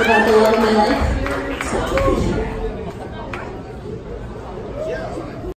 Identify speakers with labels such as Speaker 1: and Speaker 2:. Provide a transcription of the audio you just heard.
Speaker 1: About the love of my life.